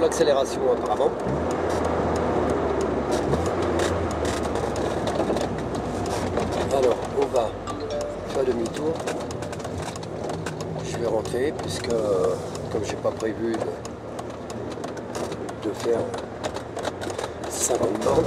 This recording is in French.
l'accélération apparemment. Alors, on va faire demi-tour. Je vais rentrer puisque, comme j'ai pas prévu de, faire 50 bornes,